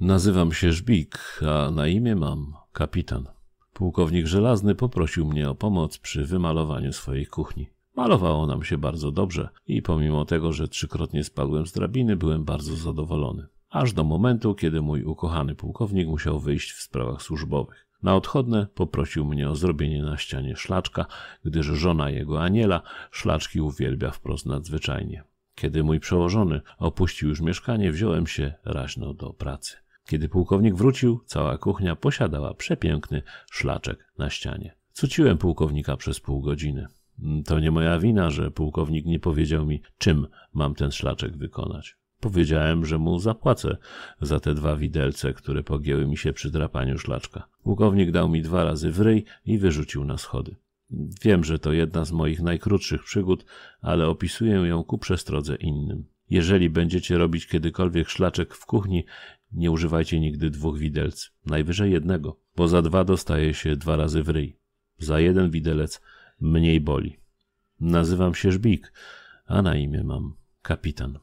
Nazywam się Żbik, a na imię mam kapitan. Pułkownik Żelazny poprosił mnie o pomoc przy wymalowaniu swojej kuchni. Malowało nam się bardzo dobrze i pomimo tego, że trzykrotnie spadłem z drabiny, byłem bardzo zadowolony. Aż do momentu, kiedy mój ukochany pułkownik musiał wyjść w sprawach służbowych. Na odchodne poprosił mnie o zrobienie na ścianie szlaczka, gdyż żona jego Aniela szlaczki uwielbia wprost nadzwyczajnie. Kiedy mój przełożony opuścił już mieszkanie, wziąłem się raźno do pracy. Kiedy pułkownik wrócił, cała kuchnia posiadała przepiękny szlaczek na ścianie. Cuciłem pułkownika przez pół godziny. To nie moja wina, że pułkownik nie powiedział mi, czym mam ten szlaczek wykonać. Powiedziałem, że mu zapłacę za te dwa widelce, które pogięły mi się przy drapaniu szlaczka. Pułkownik dał mi dwa razy w ryj i wyrzucił na schody. Wiem, że to jedna z moich najkrótszych przygód, ale opisuję ją ku przestrodze innym. Jeżeli będziecie robić kiedykolwiek szlaczek w kuchni, nie używajcie nigdy dwóch widelc, najwyżej jednego, bo za dwa dostaje się dwa razy w ryj. Za jeden widelec mniej boli. Nazywam się Żbik, a na imię mam kapitan.